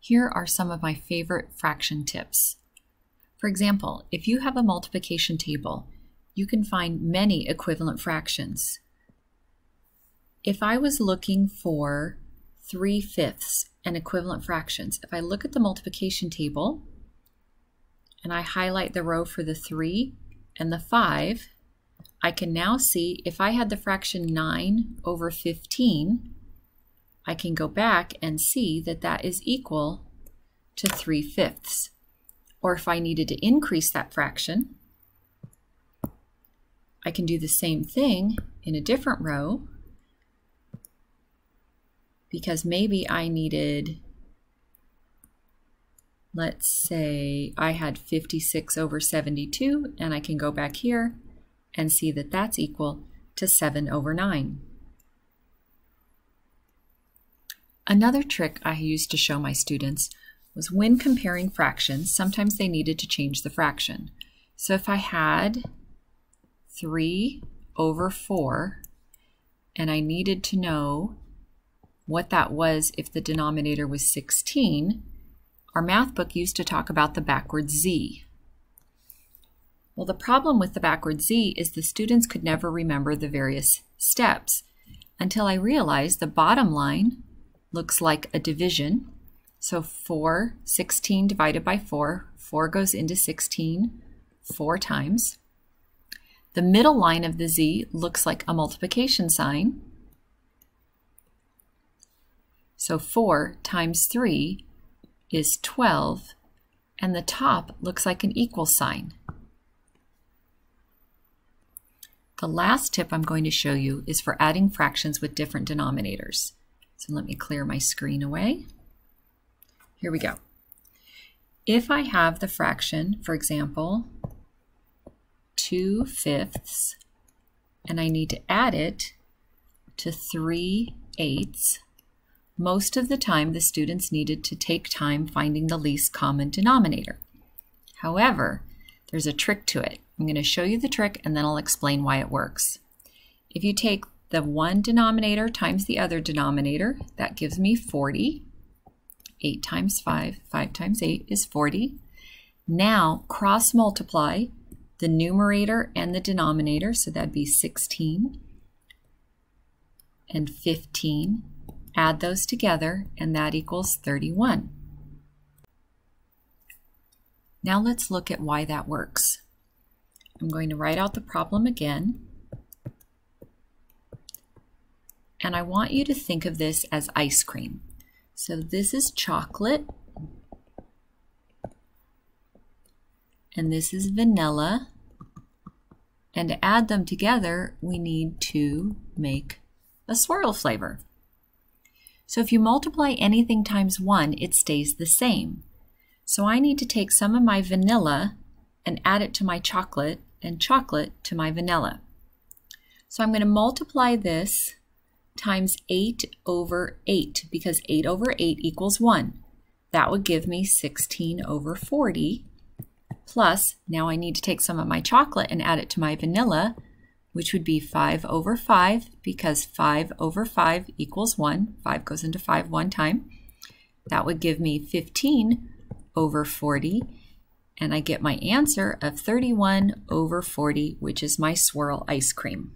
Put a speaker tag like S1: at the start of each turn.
S1: Here are some of my favorite fraction tips. For example, if you have a multiplication table, you can find many equivalent fractions. If I was looking for 3 fifths and equivalent fractions, if I look at the multiplication table and I highlight the row for the 3 and the 5, I can now see if I had the fraction 9 over 15, I can go back and see that that is equal to 3 fifths. Or if I needed to increase that fraction, I can do the same thing in a different row because maybe I needed, let's say I had 56 over 72 and I can go back here and see that that's equal to 7 over 9. Another trick I used to show my students was when comparing fractions, sometimes they needed to change the fraction. So if I had 3 over 4, and I needed to know what that was if the denominator was 16, our math book used to talk about the backward z. Well, the problem with the backward z is the students could never remember the various steps until I realized the bottom line looks like a division. So 4, 16 divided by 4, 4 goes into 16 four times. The middle line of the z looks like a multiplication sign. So 4 times 3 is 12, and the top looks like an equal sign. The last tip I'm going to show you is for adding fractions with different denominators. So let me clear my screen away. Here we go. If I have the fraction, for example, 2 fifths, and I need to add it to 3 eighths, most of the time, the students needed to take time finding the least common denominator. However, there's a trick to it. I'm going to show you the trick and then I'll explain why it works. If you take the one denominator times the other denominator, that gives me 40. 8 times 5, 5 times 8 is 40. Now cross multiply the numerator and the denominator, so that'd be 16 and 15 Add those together, and that equals 31. Now let's look at why that works. I'm going to write out the problem again. And I want you to think of this as ice cream. So this is chocolate. And this is vanilla. And to add them together, we need to make a swirl flavor. So if you multiply anything times 1, it stays the same. So I need to take some of my vanilla and add it to my chocolate and chocolate to my vanilla. So I'm going to multiply this times 8 over 8 because 8 over 8 equals 1. That would give me 16 over 40 plus now I need to take some of my chocolate and add it to my vanilla which would be 5 over 5 because 5 over 5 equals 1. 5 goes into 5 one time. That would give me 15 over 40 and I get my answer of 31 over 40 which is my swirl ice cream.